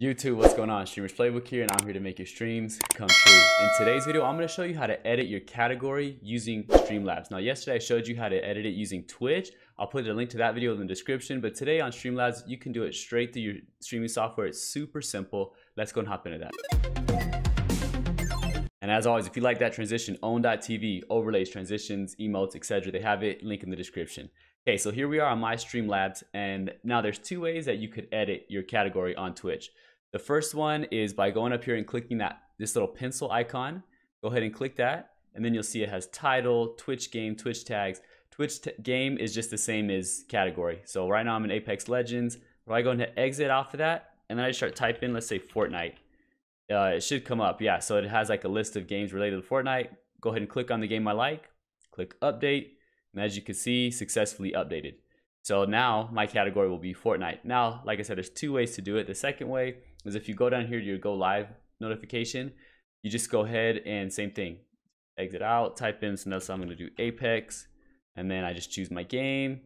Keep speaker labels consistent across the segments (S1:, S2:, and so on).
S1: YouTube, what's going on? Streamers Playbook here, and I'm here to make your streams come true. In today's video, I'm going to show you how to edit your category using Streamlabs. Now, yesterday I showed you how to edit it using Twitch. I'll put a link to that video in the description, but today on Streamlabs, you can do it straight through your streaming software. It's super simple. Let's go and hop into that. And as always, if you like that transition, OWN3D.TV, overlays, transitions, emotes, etc. They have it, link in the description. Okay, so here we are on my Streamlabs, and now there's two ways that you could edit your category on Twitch. The first one is by going up here and clicking that this little pencil icon. Go ahead and click that, and then you'll see it has title, Twitch game, Twitch tags. Twitch game is just the same as category. So right now I'm in Apex Legends. If I go and exit off of that, and then I start typing, let's say Fortnite, uh, it should come up. Yeah, so it has like a list of games related to Fortnite. Go ahead and click on the game I like, click update, and as you can see, successfully updated. So now my category will be Fortnite. Now, like I said, there's two ways to do it. The second way is if you go down here to your go live notification, you just go ahead and same thing, exit out, type in, so now so I'm gonna do Apex, and then I just choose my game.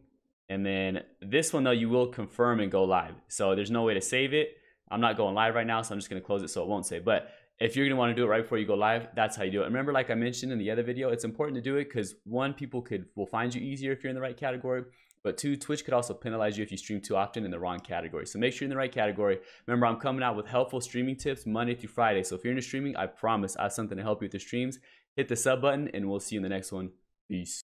S1: And then this one though, you will confirm and go live. So there's no way to save it. I'm not going live right now, so I'm just gonna close it so it won't save. But if you're gonna wanna do it right before you go live, that's how you do it. Remember, like I mentioned in the other video, it's important to do it because one, people could will find you easier if you're in the right category. But two, Twitch could also penalize you if you stream too often in the wrong category. So make sure you're in the right category. Remember, I'm coming out with helpful streaming tips Monday through Friday. So if you're into streaming, I promise I have something to help you with the streams. Hit the sub button and we'll see you in the next one. Peace.